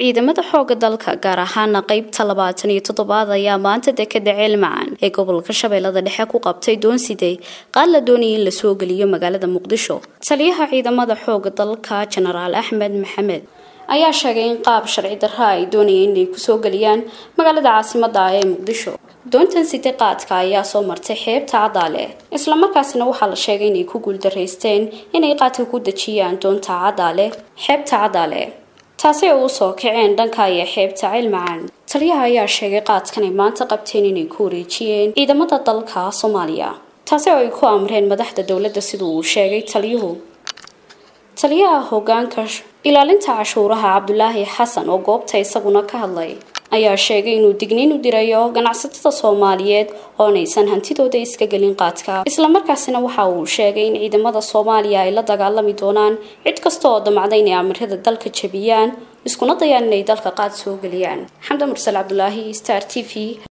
ciidamada xooga dalka gaar ahaana qeybta labaatan iyo toddobaad ayaa maanta dekeda ceelmacan ee gobolka shabeellada dhexe ku qabtay doonside qaad la doonayay in la soo geliyo magaalada muqdisho. Taliyaha ciidamada xooga dalka jenaraal axmed maxamed ayaa sheegay in qaab sharci darra ay doonayeen inay ku soo geliyaan magaalada caasimada ee muqdisho. Doontan side qaadka ayaa soo martay xeebta cadaale islamarkaasina waxaa la sheegay inay ku guuldaraysteen inay qaadka ku dejiyaan doonta cadaale xeebta cadaale taasi ay u soo kaceen dhanka iyo xeebta ceelmacaan taliyaha ayaa sheegay qaadkan ay maanta qabteen inay ku wareejiyeen ciidamada dalka soomaaliya. Taasi oo ay ku amreen madaxda dowladda sida uu sheegay taliyuhu. Taliyaha hogaanka ilaalinta cashuuraha cabdulaahi xasan oo goobta isaguna ka hadlay ayaa sheegay inuu digniin u dirayo ganacsatada soomaaliyeed oonaysan hantidooda iska gelin qaadka. Islamarkaasina waxa uu sheegay in ciidamada soomaaliya ay la dagaalami doonaan cid kasta oo damacda inay amarada dalka jabiyaan iskuna dayaan inay dalka qaad soo geliyaan. Xamdan mursal cabdulaahi star t v